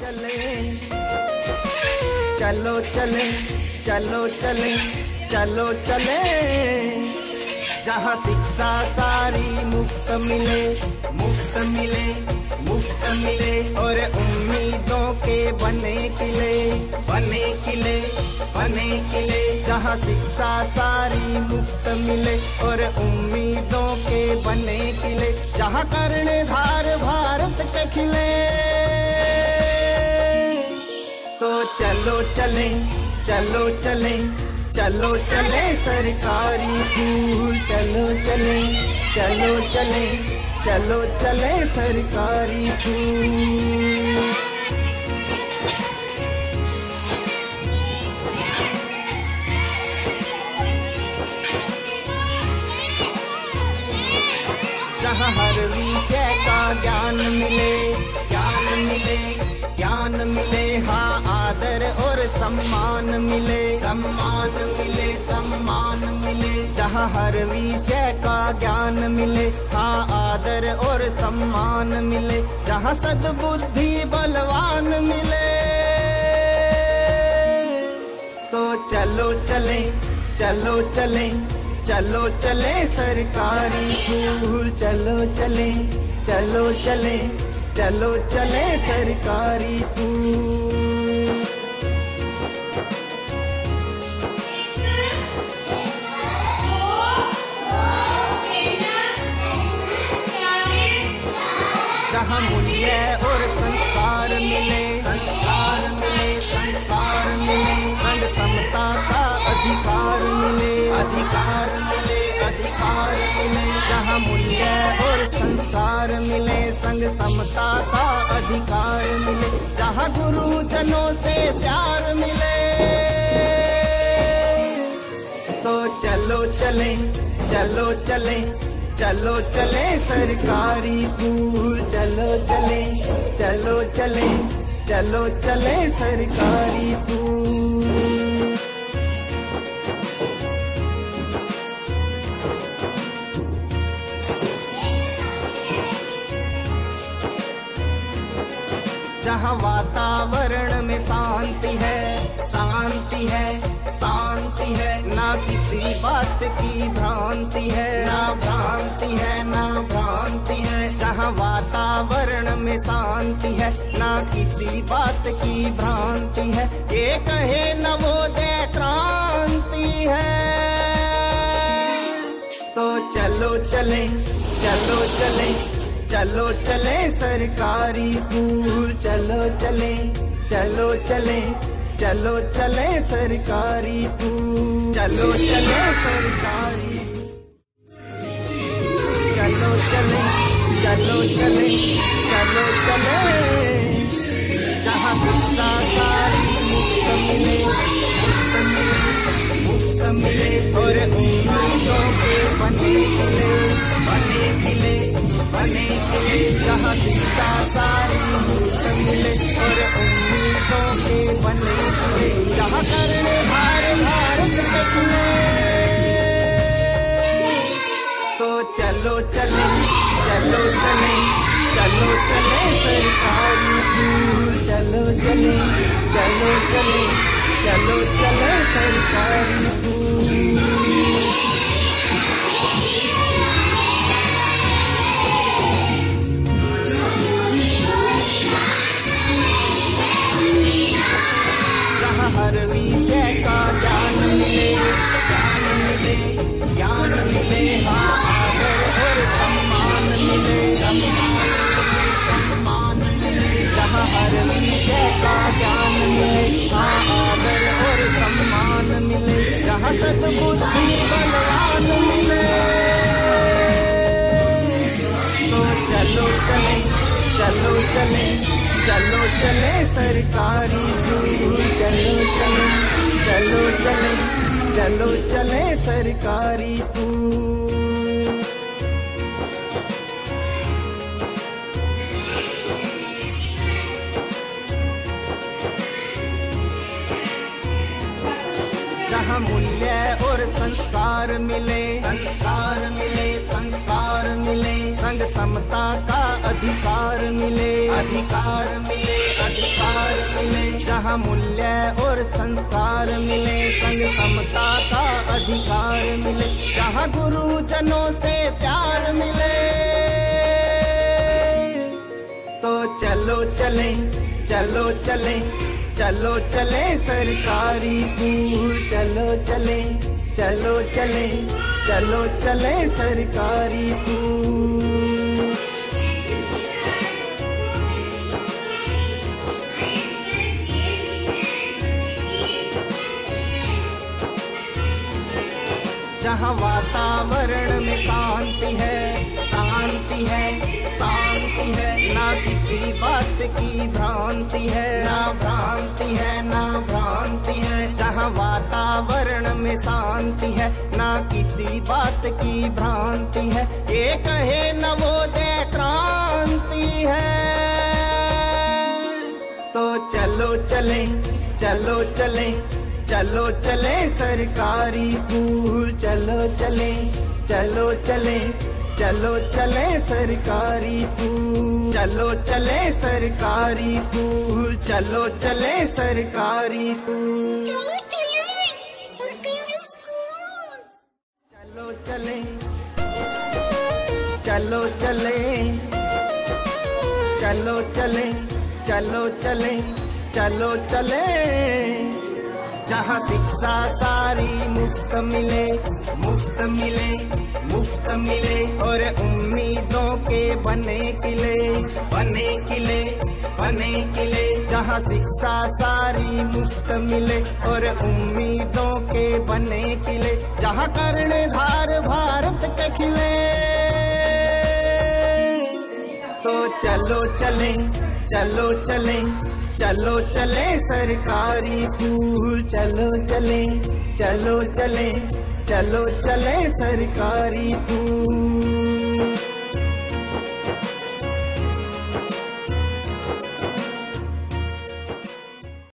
चले। चलो चले चलो चले चलो चले। जहाँ शिक्षा सारी मुफ़्त मिले मुफ़्त मिले मुफ़्त मिले। और उम्मीदों के बने किले बने किले बने किले। जहाँ शिक्षा सारी मुफ़्त मिले, और उम्मीदों के बने किले। जहाँ कर्णधार भारत के खिले। चलो चले चलो चले चलो चले सरकारी स्कूल। चलो चले चलो चले चलो चले सरकारी स्कूल। जहाँ हर विषय का ज्ञान मिले मिले, सम्मान मिले सम्मान मिले। जहाँ हर विषय का ज्ञान मिले हाँ आदर और सम्मान मिले। जहाँ सद्बुद्धि बलवान मिले। तो चलो चले चलो चले चलो चले सरकारी स्कूल। चलो चले चलो चले चलो चले सरकारी स्कूल। मूल्य और संस्कार मिले, संग समता का अधिकार मिले। जहाँ गुरुजनों से प्यार मिले तो चलो चले चलो चले चलो चले सरकारी स्कूल, चलो चले चलो चले चलो चले सरकारी स्कूल। जहाँ वातावरण में शांति है शांति है शांति है। ना किसी बात की भ्रांति है, ना भ्रांति है, ना भ्रांति है। जहाँ वातावरण में शांति है, ना किसी बात की भ्रांति है। ये कहे नवोदय क्रांति है। तो चलो चले चलो चले। चलो चले सरकारी स्कूल, चलो चले चलो चले चलो चले सरकारी स्कूल, चलो चले सरकारी चलो चले चलो चले चलो चले। मिले मिले मिले, और बने चलो चले चलो चले चलो चले सरकार चलो चले चलो चले चलो चले सरकारी चलो चले चलो चले चलो चले सरकारी चले चलो चले चलो चले सरकारी स्कूल। मूल्य और संस्कार मिले। संस्कार मिले संस्कार मिले। संग समता का अधिकार मिले। अधिकार मिले अधिकार मिले। जहाँ मूल्य और संस्कार मिले, संग समता का अधिकार मिले। जहाँ गुरुजनों से प्यार मिले। तो चलो चले चलो चले। चलो चले सरकारी स्कूल, चलो चले चलो चले चलो चले सरकारी जहाँ वातावरण में शांति है शांति है, शांति किसी बात की भ्रांति है। ना भ्रांति है, ना भ्रांति है। जहाँ वातावरण में शांति है, ना किसी बात की भ्रांति है। ये कहे नवोदय क्रांति है। तो चलो चले चलो चले चलो चले सरकारी स्कूल, चलो चले चलो चले चलो चले सरकारी स्कूल। चलो चले सरकारी स्कूल। चलो चले सरकारी स्कूल। चलो चले चलो चले। चलो चले। चलो चले। चलो चले। चलो चले। जहाँ शिक्षा सारी मुफ़्त मिले मुफ़्त मिले। मुफ़्त मिले और उम्मीदों के बने किले बने किले बने किले। जहाँ शिक्षा सारी मुफ़्त मिले और उम्मीदों के बने किले, जहाँ कर्णधार भारत के खिले। तो चलो चले चलो चले चलो चले सरकारी स्कूल, चलो चले चलो चले। चलो चले सरकारी स्कूल।